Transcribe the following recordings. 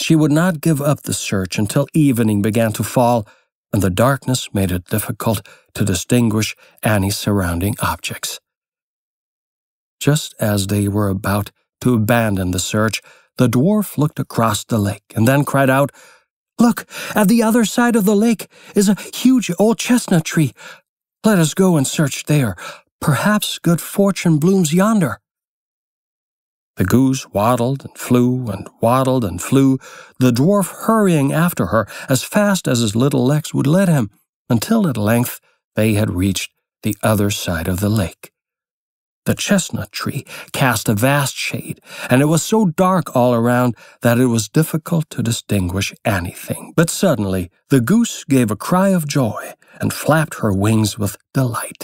She would not give up the search until evening began to fall, and the darkness made it difficult to distinguish any surrounding objects. Just as they were about to abandon the search, the dwarf looked across the lake and then cried out, Look, at the other side of the lake is a huge old chestnut tree. Let us go and search there. Perhaps good fortune blooms yonder. The goose waddled and flew and waddled and flew, the dwarf hurrying after her as fast as his little legs would let him, until at length they had reached the other side of the lake. The chestnut tree cast a vast shade, and it was so dark all around that it was difficult to distinguish anything. But suddenly the goose gave a cry of joy and flapped her wings with delight.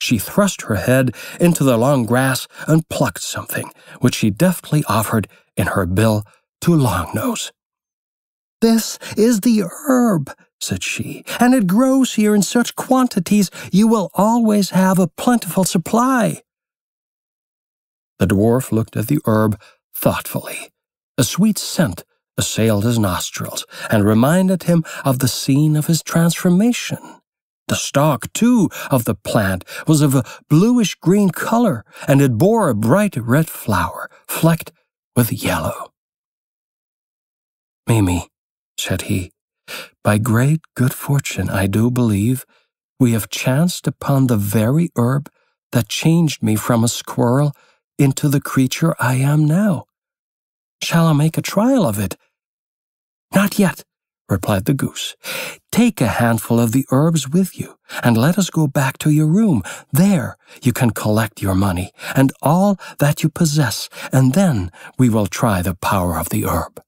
She thrust her head into the long grass and plucked something, which she deftly offered in her bill to Longnose. This is the herb, said she, and it grows here in such quantities you will always have a plentiful supply. The dwarf looked at the herb thoughtfully. A sweet scent assailed his nostrils and reminded him of the scene of his transformation. The stalk, too, of the plant was of a bluish green color, and it bore a bright red flower, flecked with yellow. Mimi, said he, by great good fortune, I do believe, we have chanced upon the very herb that changed me from a squirrel into the creature I am now. Shall I make a trial of it? Not yet, replied the goose. Take a handful of the herbs with you, and let us go back to your room. There you can collect your money and all that you possess, and then we will try the power of the herb.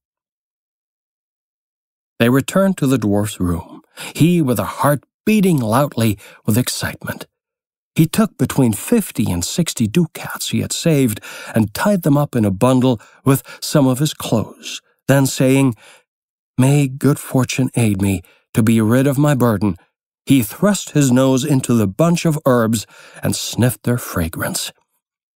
They returned to the dwarf's room, he with a heart beating loudly with excitement. He took between fifty and sixty ducats he had saved and tied them up in a bundle with some of his clothes, then saying, May good fortune aid me to be rid of my burden. He thrust his nose into the bunch of herbs and sniffed their fragrance.